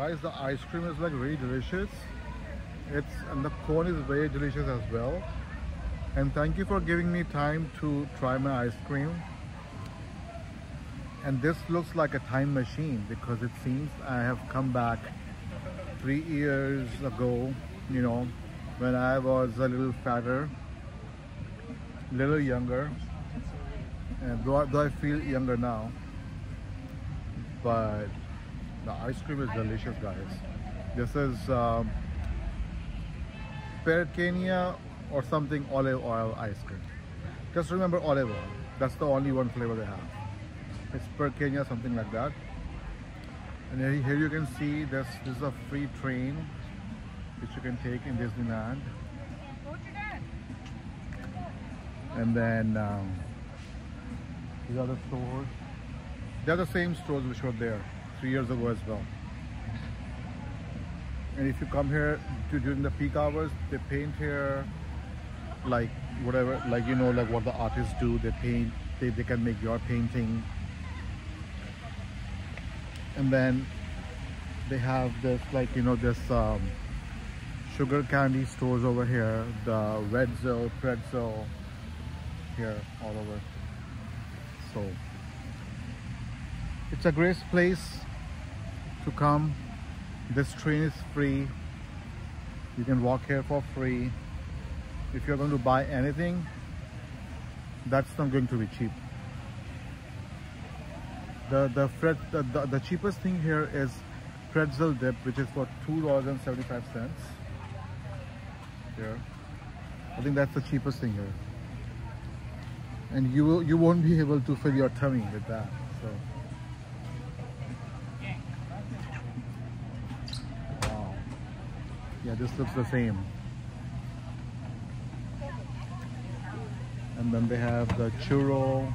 Guys, the ice cream is like really delicious. It's and the cone is very delicious as well. And thank you for giving me time to try my ice cream. And this looks like a time machine because it seems I have come back three years ago, you know, when I was a little fatter, little younger. And though I, though I feel younger now, but the ice cream is delicious, guys. This is um, Percania or something olive oil ice cream. Just remember olive oil. That's the only one flavor they have. It's Percania, something like that. And here, here you can see this, this is a free train which you can take in Disneyland. And then um, these are the stores. They're the same stores which were there three years ago as well. And if you come here to, during the peak hours, they paint here like whatever, like you know, like what the artists do. They paint. They they can make your painting. And then they have this like you know this um, sugar candy stores over here. The Redzo, Pretzel here all over. So it's a great place to come. This train is free. You can walk here for free. If you're going to buy anything that's not going to be cheap. The the, fret, the, the, the cheapest thing here is pretzel dip which is for two dollars and 75 cents. Here. I think that's the cheapest thing here. And you will you won't be able to fill your tummy with that so yeah this looks the same. And then they have the churro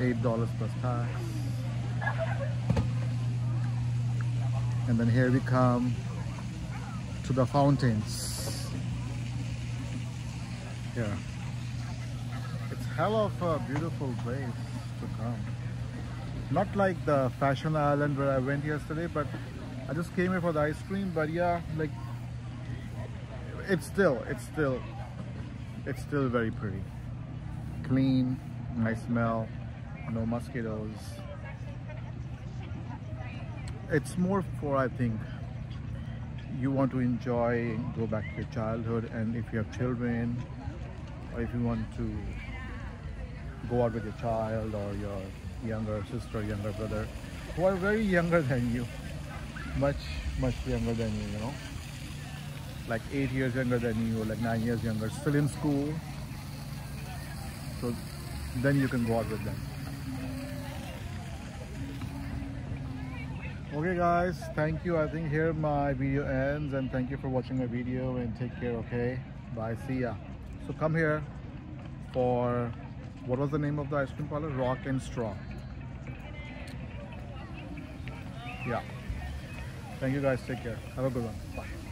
eight dollars plus tax. And then here we come to the fountains. Here it's hell of a beautiful place to come. Not like the fashion island where i went yesterday but I just came here for the ice cream, but yeah, like it's still, it's still, it's still very pretty. Clean, nice smell, no mosquitoes. It's more for, I think, you want to enjoy, go back to your childhood, and if you have children, or if you want to go out with your child or your younger sister, younger brother, who are very younger than you, much much younger than you you know. Like eight years younger than you or like nine years younger. Still in school. So then you can go out with them. Okay guys. Thank you. I think here my video ends and thank you for watching my video and take care okay? Bye. See ya. So come here for what was the name of the ice cream parlor? Rock and straw. Yeah Thank you guys. Take care. Have a good one. Bye.